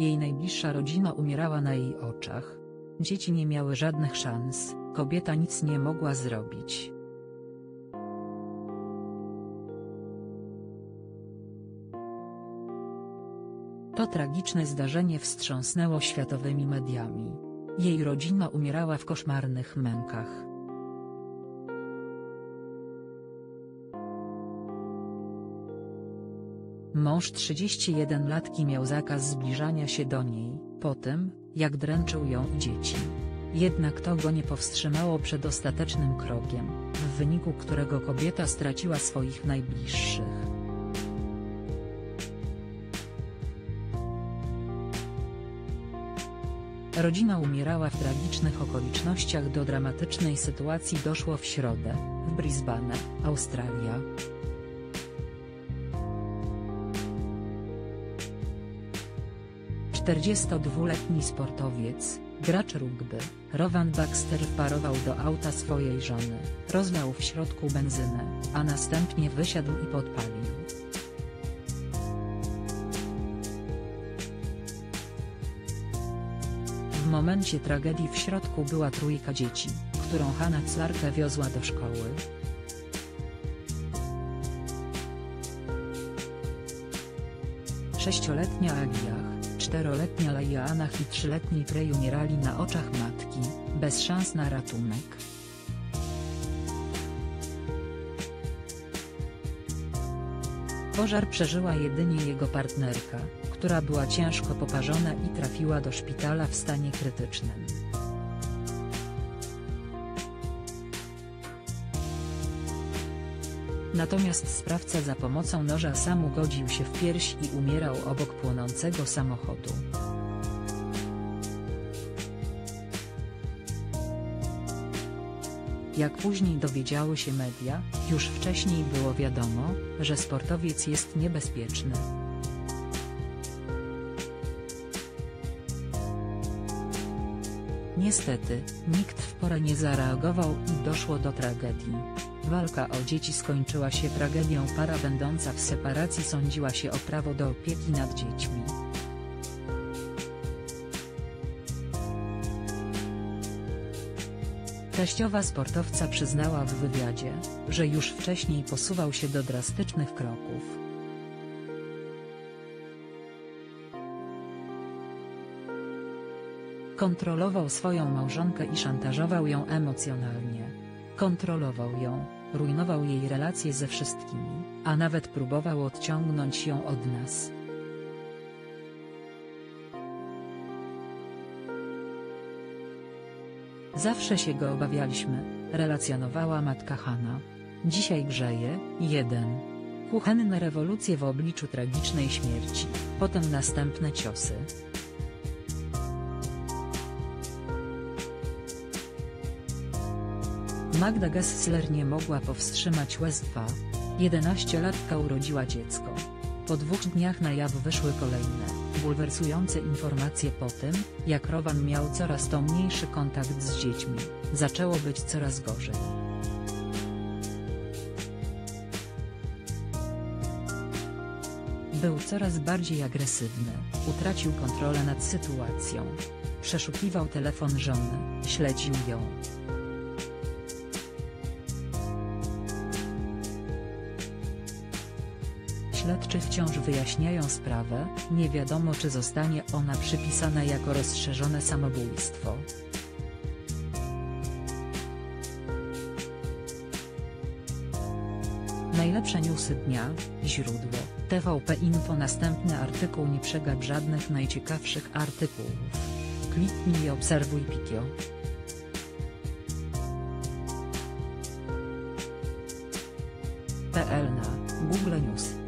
Jej najbliższa rodzina umierała na jej oczach. Dzieci nie miały żadnych szans, kobieta nic nie mogła zrobić. To tragiczne zdarzenie wstrząsnęło światowymi mediami. Jej rodzina umierała w koszmarnych mękach. Mąż 31-latki miał zakaz zbliżania się do niej, po tym, jak dręczył ją i dzieci. Jednak to go nie powstrzymało przed ostatecznym krokiem, w wyniku którego kobieta straciła swoich najbliższych. Rodzina umierała w tragicznych okolicznościach do dramatycznej sytuacji doszło w środę, w Brisbane, Australia. 42-letni sportowiec, gracz rugby, Rowan Baxter parował do auta swojej żony, rozlał w środku benzynę, a następnie wysiadł i podpalił. W momencie tragedii w środku była trójka dzieci, którą Hanna Clarke wiozła do szkoły, sześcioletnia Agia 24-letnia Lajanach i 3-letni Prej umierali na oczach matki, bez szans na ratunek. Pożar przeżyła jedynie jego partnerka, która była ciężko poparzona i trafiła do szpitala w stanie krytycznym. Natomiast sprawca za pomocą noża sam ugodził się w pierś i umierał obok płonącego samochodu. Jak później dowiedziały się media, już wcześniej było wiadomo, że sportowiec jest niebezpieczny. Niestety, nikt w porę nie zareagował i doszło do tragedii. Walka o dzieci skończyła się tragedią para będąca w separacji sądziła się o prawo do opieki nad dziećmi. Teściowa sportowca przyznała w wywiadzie, że już wcześniej posuwał się do drastycznych kroków. Kontrolował swoją małżonkę i szantażował ją emocjonalnie. Kontrolował ją, rujnował jej relacje ze wszystkimi, a nawet próbował odciągnąć ją od nas. Zawsze się go obawialiśmy, relacjonowała matka Hanna. Dzisiaj grzeje, jeden. Kuchenne rewolucje w obliczu tragicznej śmierci, potem następne ciosy. Magda Gessler nie mogła powstrzymać łez 2. 11-latka urodziła dziecko. Po dwóch dniach na jaw wyszły kolejne, bulwersujące informacje po tym, jak Rowan miał coraz to mniejszy kontakt z dziećmi, zaczęło być coraz gorzej. Był coraz bardziej agresywny, utracił kontrolę nad sytuacją. Przeszukiwał telefon żony, śledził ją, Śledczy wciąż wyjaśniają sprawę, nie wiadomo czy zostanie ona przypisana jako rozszerzone samobójstwo. Najlepsze newsy dnia, źródło, TVP Info Następny artykuł Nie przegap żadnych najciekawszych artykułów. Kliknij i obserwuj Pikio. PL na Google News